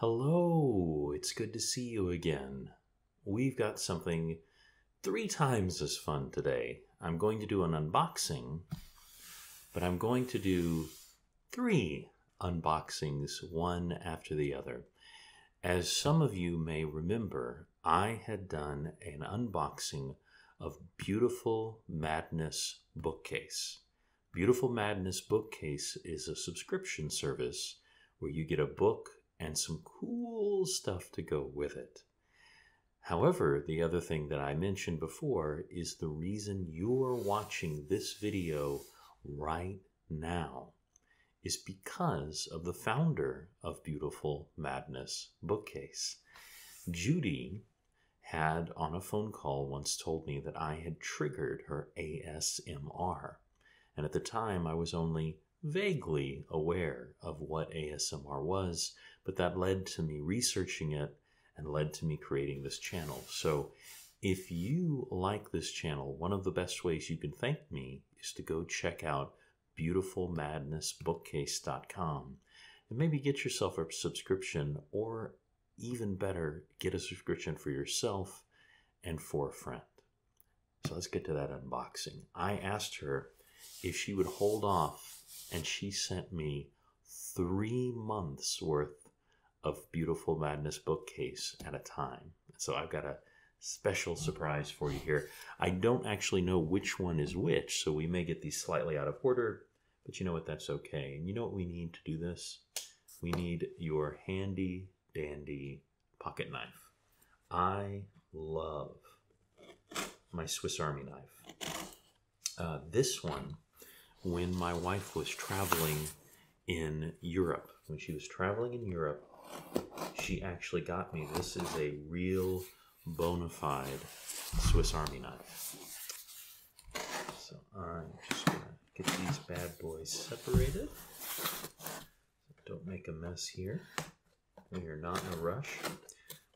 Hello, it's good to see you again. We've got something three times as fun today. I'm going to do an unboxing, but I'm going to do three unboxings, one after the other. As some of you may remember, I had done an unboxing of Beautiful Madness Bookcase. Beautiful Madness Bookcase is a subscription service where you get a book and some cool stuff to go with it. However, the other thing that I mentioned before is the reason you're watching this video right now is because of the founder of Beautiful Madness Bookcase. Judy had on a phone call once told me that I had triggered her ASMR. And at the time, I was only vaguely aware of what ASMR was, but that led to me researching it and led to me creating this channel. So if you like this channel, one of the best ways you can thank me is to go check out beautifulmadnessbookcase.com and maybe get yourself a subscription or even better, get a subscription for yourself and for a friend. So let's get to that unboxing. I asked her if she would hold off, and she sent me three months worth of Beautiful Madness bookcase at a time. So I've got a special surprise for you here. I don't actually know which one is which, so we may get these slightly out of order, but you know what? That's okay. And you know what we need to do this? We need your handy dandy pocket knife. I love my Swiss Army knife. Uh, this one, when my wife was traveling in Europe, when she was traveling in Europe, she actually got me. This is a real bona fide Swiss Army knife. So I'm just going to get these bad boys separated. Don't make a mess here. You're not in a rush.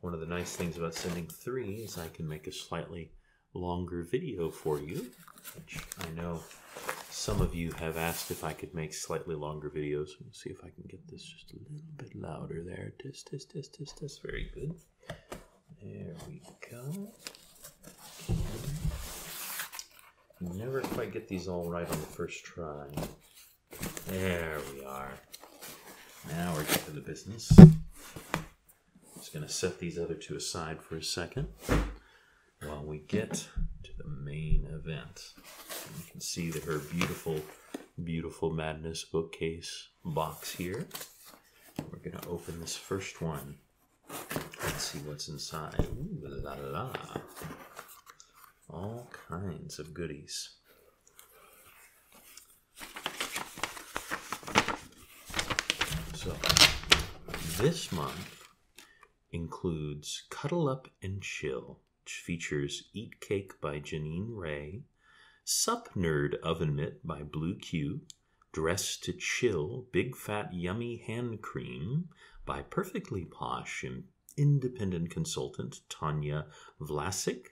One of the nice things about sending three is I can make a slightly longer video for you, which I know some of you have asked if I could make slightly longer videos. Let's see if I can get this just a little bit louder there. Test, test, test, test, test. Very good. There we go. Never quite get these all right on the first try. There we are. Now we're getting to the business. Just going to set these other two aside for a second while we get to the main event. You can see that her beautiful, beautiful Madness bookcase box here. We're going to open this first one. Let's see what's inside. Ooh la la. All kinds of goodies. So, this month includes Cuddle Up and Chill, which features Eat Cake by Janine Ray, Sup Nerd Oven Mitt by Blue Q, Dress to Chill Big Fat Yummy Hand Cream by Perfectly Posh independent consultant Tanya Vlasic,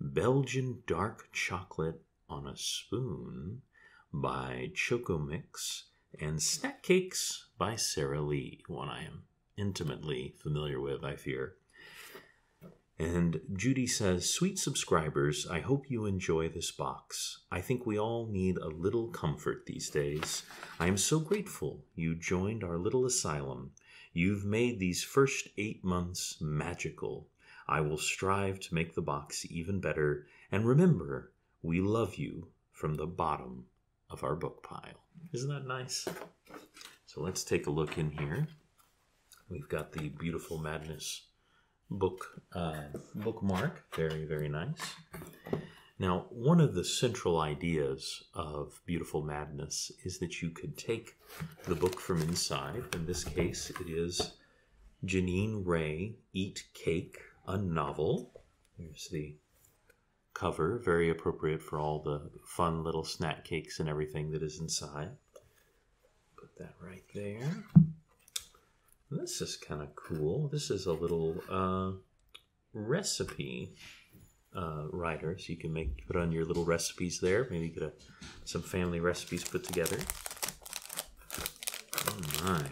Belgian Dark Chocolate on a Spoon by Choco Mix, and Snack Cakes by Sara Lee, one I am intimately familiar with, I fear. And Judy says, Sweet subscribers, I hope you enjoy this box. I think we all need a little comfort these days. I am so grateful you joined our little asylum. You've made these first eight months magical. I will strive to make the box even better. And remember, we love you from the bottom of our book pile. Isn't that nice? So let's take a look in here. We've got the Beautiful Madness book uh, bookmark. Very, very nice. Now, one of the central ideas of Beautiful Madness is that you could take the book from inside. In this case, it is Janine Ray, Eat Cake, a novel. Here's the cover, very appropriate for all the fun little snack cakes and everything that is inside. Put that right there. This is kind of cool. This is a little uh, recipe uh, writer, so you can make put on your little recipes there. Maybe get a, some family recipes put together. Oh my!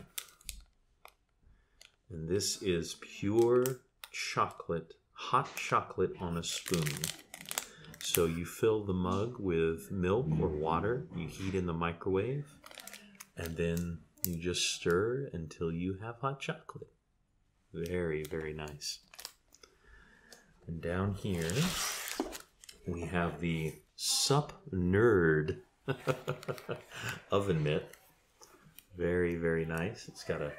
And This is pure chocolate, hot chocolate on a spoon. So you fill the mug with milk or water, you heat in the microwave, and then you just stir until you have hot chocolate. Very, very nice. And down here, we have the Sup Nerd oven mitt. Very, very nice. It's got a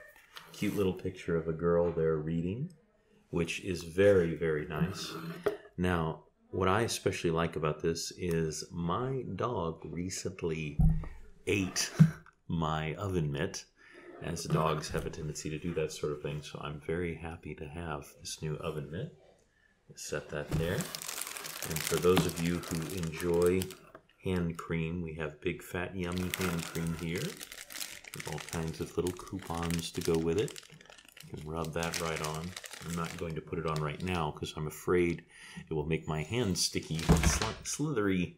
cute little picture of a girl there reading, which is very, very nice. Now, what I especially like about this is my dog recently ate my oven mitt, as dogs have a tendency to do that sort of thing. So I'm very happy to have this new oven mitt. Set that there. And for those of you who enjoy hand cream, we have big fat yummy hand cream here. With all kinds of little coupons to go with it. You can rub that right on. I'm not going to put it on right now because I'm afraid it will make my hands sticky and slithery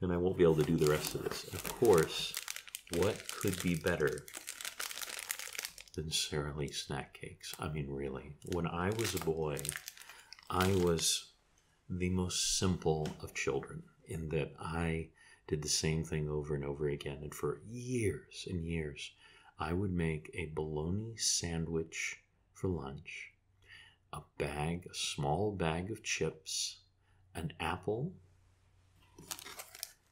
and I won't be able to do the rest of this. Of course, what could be better than Sara Lee snack cakes? I mean, really, when I was a boy, I was the most simple of children in that I did the same thing over and over again. And for years and years, I would make a bologna sandwich for lunch, a bag, a small bag of chips, an apple,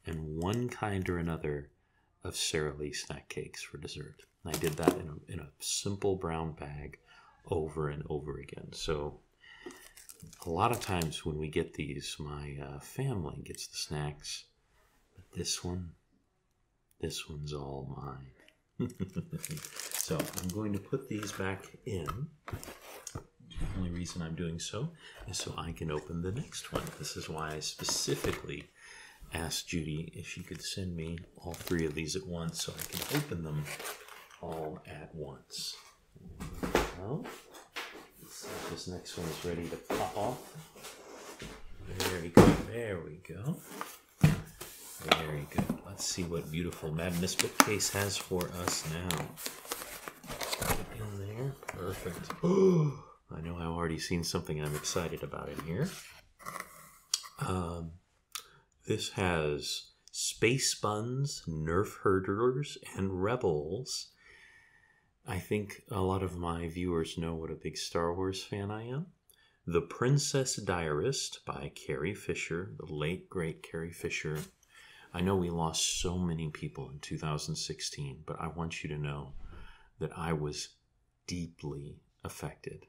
and one kind or another of Sara Lee snack cakes for dessert. I did that in a, in a simple brown bag over and over again. So a lot of times when we get these, my uh, family gets the snacks, but this one, this one's all mine. so I'm going to put these back in. The only reason I'm doing so is so I can open the next one. This is why I specifically asked Judy if she could send me all three of these at once so I can open them all at once. This next one is ready to pop off. Very good. There we go. Very good. Let's see what beautiful Madness bookcase has for us now. In there. Perfect. I know I've already seen something I'm excited about in here. Um, this has Space Buns, Nerf Herders, and Rebels. I think a lot of my viewers know what a big Star Wars fan I am. The Princess Diarist by Carrie Fisher, the late great Carrie Fisher. I know we lost so many people in 2016, but I want you to know that I was deeply affected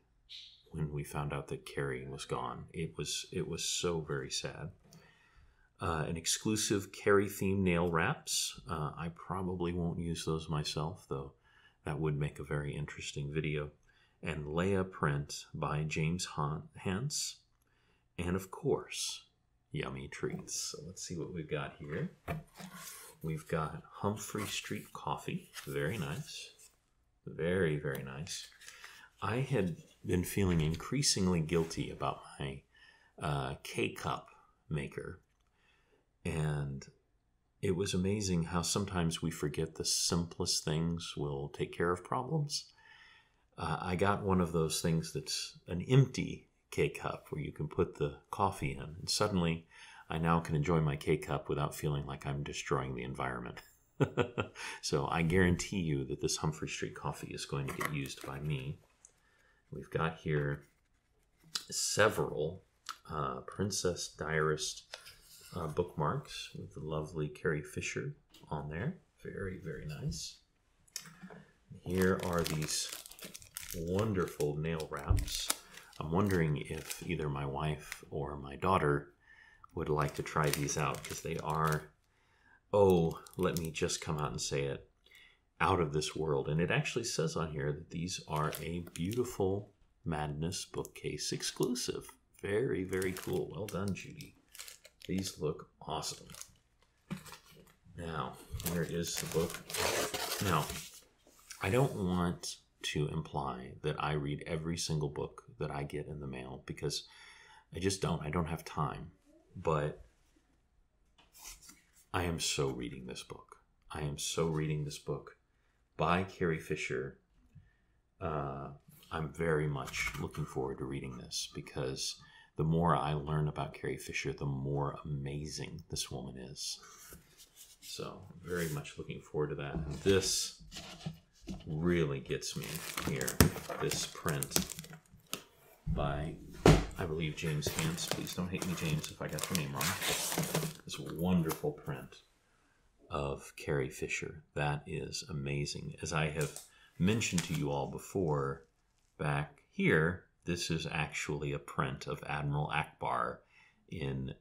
when we found out that Carrie was gone. It was it was so very sad uh, an exclusive Carrie theme nail wraps. Uh, I probably won't use those myself, though that would make a very interesting video. And Leia print by James Hance. And of course, yummy treats. So let's see what we've got here. We've got Humphrey Street Coffee. Very nice. Very, very nice. I had been feeling increasingly guilty about my uh, K cup maker and it was amazing how sometimes we forget the simplest things will take care of problems. Uh, I got one of those things that's an empty K cup where you can put the coffee in, and suddenly I now can enjoy my K cup without feeling like I'm destroying the environment. so I guarantee you that this Humphrey Street coffee is going to get used by me. We've got here several uh, Princess Diarist uh, bookmarks with the lovely Carrie Fisher on there. Very, very nice. Here are these wonderful nail wraps. I'm wondering if either my wife or my daughter would like to try these out because they are, oh, let me just come out and say it, out of this world. And it actually says on here that these are a beautiful Madness bookcase exclusive. Very, very cool. Well done, Judy. These look awesome. Now, here is the book. Now, I don't want to imply that I read every single book that I get in the mail because I just don't. I don't have time. But I am so reading this book. I am so reading this book by Carrie Fisher. Uh, I'm very much looking forward to reading this because the more I learn about Carrie Fisher, the more amazing this woman is. So, very much looking forward to that. And this really gets me here. This print by, I believe, James Hance. Please don't hate me, James, if I got your name wrong. This wonderful print of Carrie Fisher. That is amazing. As I have mentioned to you all before, back here, this is actually a print of Admiral Ackbar in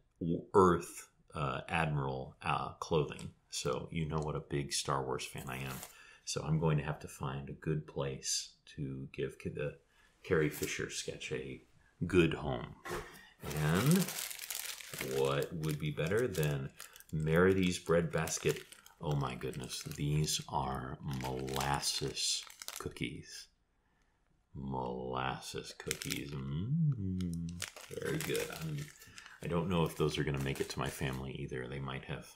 Earth uh, Admiral uh, clothing. So you know what a big Star Wars fan I am. So I'm going to have to find a good place to give the Carrie Fisher sketch a good home. And what would be better than Merity's bread basket? Oh my goodness, these are molasses cookies. Molasses cookies. Mm, very good. I'm, I don't know if those are going to make it to my family either. They might have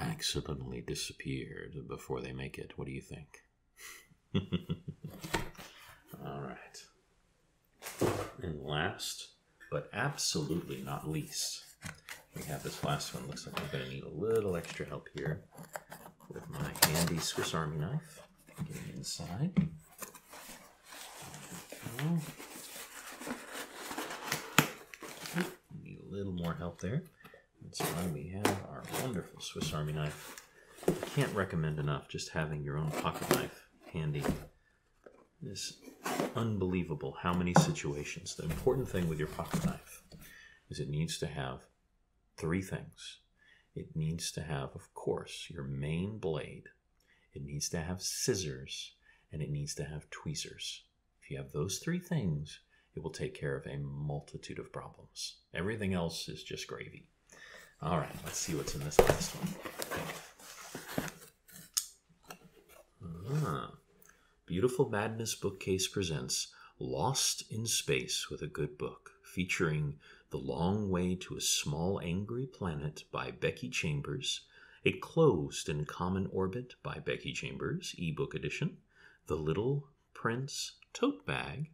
accidentally disappeared before they make it. What do you think? All right. And last, but absolutely not least, we have this last one. Looks like I'm going to need a little extra help here with my handy Swiss Army knife. Getting inside. Need a little more help there. That's why we have our wonderful Swiss Army knife. I can't recommend enough just having your own pocket knife handy. It's unbelievable how many situations. The important thing with your pocket knife is it needs to have three things. It needs to have, of course, your main blade. It needs to have scissors and it needs to have tweezers. If you have those three things, it will take care of a multitude of problems. Everything else is just gravy. All right, let's see what's in this last one. Ah, Beautiful Madness Bookcase presents Lost in Space with a Good Book, featuring The Long Way to a Small Angry Planet by Becky Chambers, A Closed and Common Orbit by Becky Chambers, ebook edition, The Little Prince Tote Bag,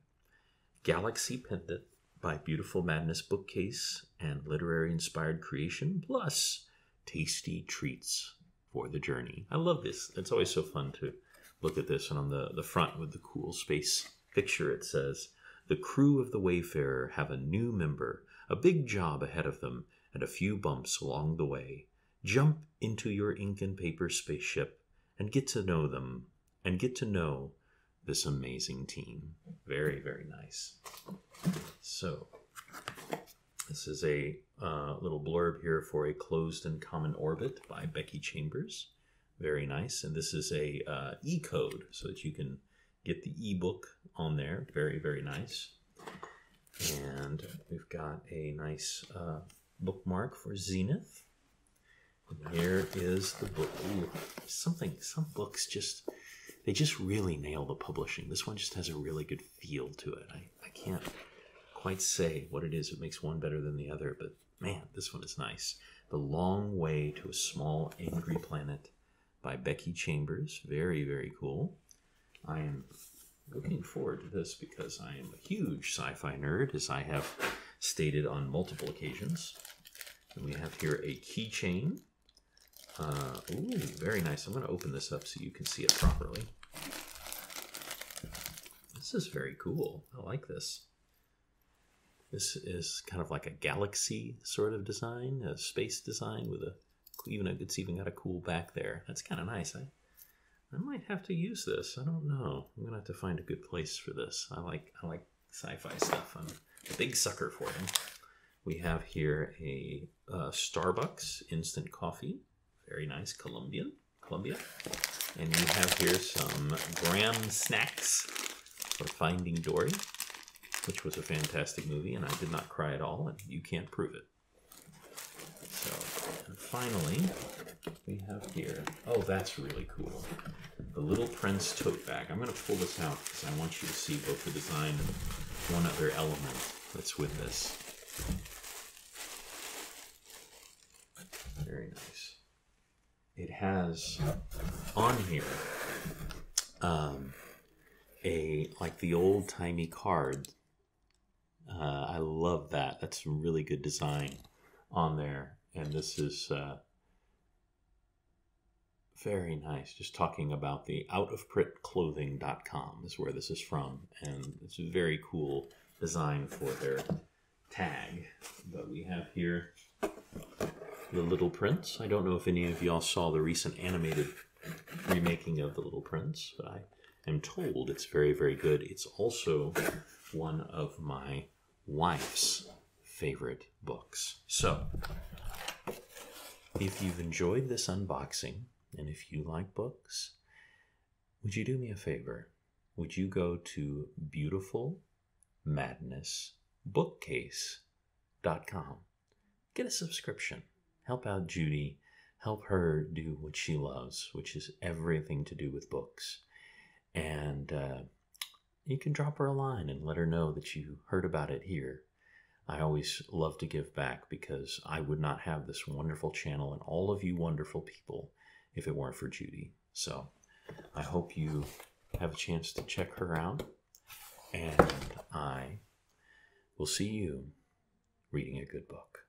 Galaxy Pendant, by Beautiful Madness Bookcase and Literary Inspired Creation, plus tasty treats for the journey. I love this. It's always so fun to look at this. And on the, the front with the cool space picture, it says, The crew of the Wayfarer have a new member, a big job ahead of them, and a few bumps along the way. Jump into your ink and paper spaceship and get to know them and get to know this amazing team. Very, very nice. So, this is a uh, little blurb here for a closed and common orbit by Becky Chambers. Very nice. And this is a uh, e-code so that you can get the ebook on there. Very, very nice. And we've got a nice uh, bookmark for Zenith. And here is the book. Ooh, something, some books just they just really nail the publishing. This one just has a really good feel to it. I, I can't quite say what it is that makes one better than the other, but man, this one is nice. The Long Way to a Small Angry Planet by Becky Chambers. Very, very cool. I am looking forward to this because I am a huge sci fi nerd, as I have stated on multiple occasions. And we have here a keychain uh, ooh, very nice. I'm going to open this up so you can see it properly. This is very cool. I like this. This is kind of like a galaxy sort of design, a space design with a even a, it's even got a cool back there. That's kind of nice. I I might have to use this. I don't know. I'm gonna have to find a good place for this. I like I like sci-fi stuff. I'm a big sucker for them. We have here a uh, Starbucks instant coffee very nice. Colombian. Colombia. And we have here some graham snacks for Finding Dory, which was a fantastic movie, and I did not cry at all, and you can't prove it. So, and finally, we have here, oh, that's really cool. The Little Prince tote bag. I'm going to pull this out because I want you to see both the design and one other element that's with this. Very nice it has on here um, a like the old timey card. Uh, I love that. That's some really good design on there, and this is uh, very nice. Just talking about the outofprintclothing.com is where this is from, and it's a very cool design for their tag. that we have here the Little Prince. I don't know if any of y'all saw the recent animated remaking of the Little Prince, but I am told it's very, very good. It's also one of my wife's favorite books. So, if you've enjoyed this unboxing and if you like books, would you do me a favor? Would you go to beautifulmadnessbookcase.com? Get a subscription. Help out Judy. Help her do what she loves, which is everything to do with books. And uh, you can drop her a line and let her know that you heard about it here. I always love to give back because I would not have this wonderful channel and all of you wonderful people if it weren't for Judy. So I hope you have a chance to check her out. And I will see you reading a good book.